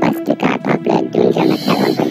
Bas, Kaka, Pablet, Dunja, Matagon,